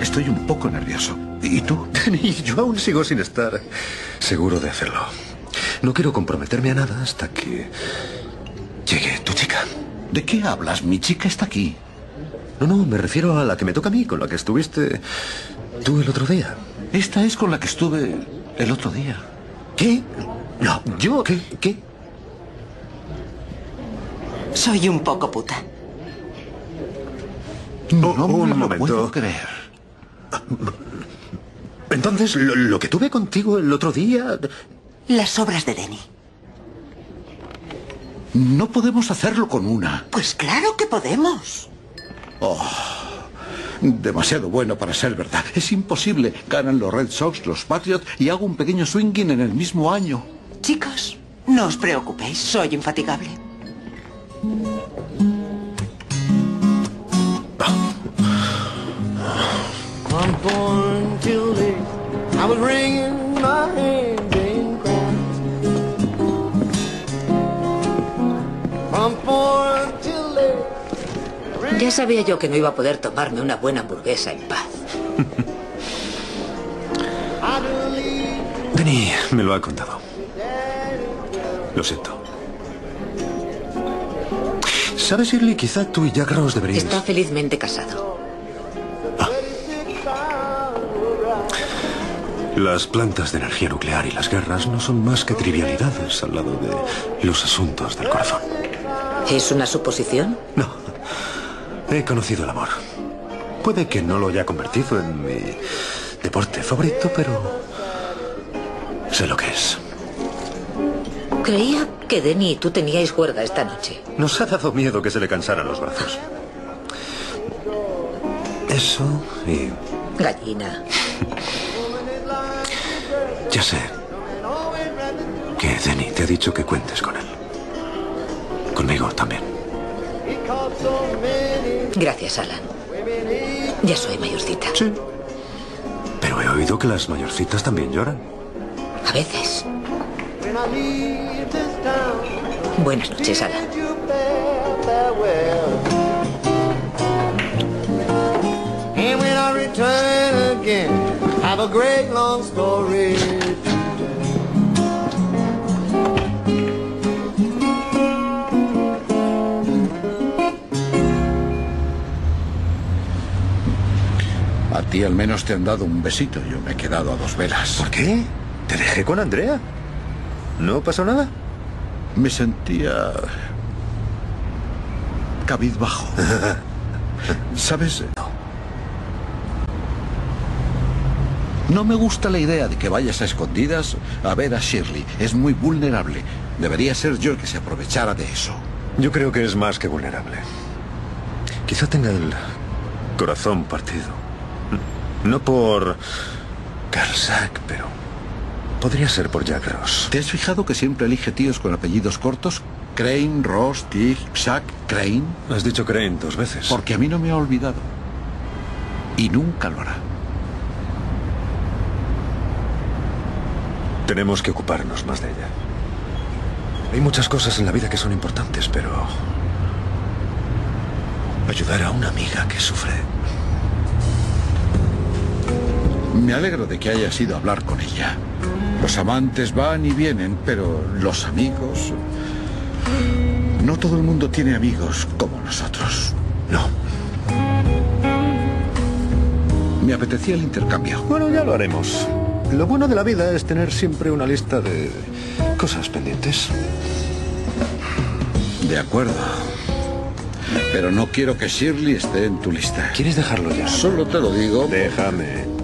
Estoy un poco nervioso. ¿Y tú? Y yo aún sigo sin estar seguro de hacerlo. No quiero comprometerme a nada hasta que llegue tu chica. ¿De qué hablas? Mi chica está aquí. No, no, me refiero a la que me toca a mí, con la que estuviste tú el otro día. Esta es con la que estuve el otro día. ¿Qué? No, yo. ¿Qué? ¿Qué? Soy un poco puta. No, Oh, un momento. puedo creer. Entonces, lo, lo que tuve contigo el otro día... Las obras de Denny. No podemos hacerlo con una. Pues claro que podemos. Demasiado bueno para ser verdad. Es imposible. Ganan los Red Sox, los Patriots y hago un pequeño swinging en el mismo año. Chicos, no os preocupéis, soy infatigable. Was wringing my hands and crying. From born till late. Ya sabía yo que no iba a poder tomarme una buena hamburguesa en paz. Denny me lo ha contado. Lo siento. ¿Sabes, Shirley? Quizá tú y Jack Ross deberíais... Está felizmente casado. Las plantas de energía nuclear y las guerras no son más que trivialidades al lado de los asuntos del corazón. ¿Es una suposición? No. He conocido el amor. Puede que no lo haya convertido en mi deporte favorito, pero sé lo que es. Creía que Denny y tú teníais juerga esta noche. Nos ha dado miedo que se le cansaran los brazos. Eso y Gallina. ya sé que Denny te ha dicho que cuentes con él. Conmigo también. Gracias, Alan. Ya soy mayorcita. Sí. Pero he oído que las mayorcitas también lloran. A veces. Buenas noches, Alan. You fare farewell. And when I return again, have a great long story. A ti al menos te han dado un besito. Yo me he quedado a dos velas. ¿Por qué? ¿Te dejé con Andrea? ¿No pasó nada? Me sentía... cabizbajo. ¿Sabes? No me gusta la idea de que vayas a escondidas a ver a Shirley. Es muy vulnerable. Debería ser yo el que se aprovechara de eso. Yo creo que es más que vulnerable. Quizá tenga el corazón partido. No por Carl Sack, pero podría ser por Jack Ross. ¿Te has fijado que siempre elige tíos con apellidos cortos? Crane, Ross, Tig, Shack, Crane. Has dicho Crane dos veces. Porque a mí no me ha olvidado. Y nunca lo hará. Tenemos que ocuparnos más de ella. Hay muchas cosas en la vida que son importantes, pero... Ayudar a una amiga que sufre. Me alegro de que hayas ido a hablar con ella. Los amantes van y vienen, pero los amigos... No todo el mundo tiene amigos como nosotros. No. Me apetecía el intercambio. Bueno, ya lo haremos. Lo bueno de la vida es tener siempre una lista de cosas pendientes. De acuerdo. Pero no quiero que Shirley esté en tu lista. ¿Quieres dejarlo ya? Solo te lo digo. Déjame.